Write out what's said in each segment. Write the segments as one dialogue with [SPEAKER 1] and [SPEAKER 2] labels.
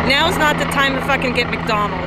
[SPEAKER 1] food. Now is not the time to fucking get McDonald's.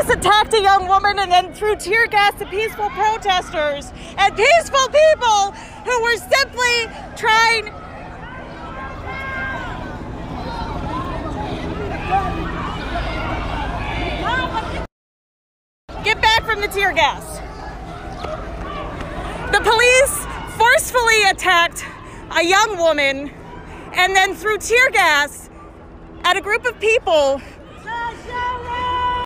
[SPEAKER 1] Police attacked a young woman and then threw tear gas at peaceful protesters and peaceful people who were simply trying. Get back from the tear gas. The police forcefully attacked a young woman and then threw tear gas at a group of people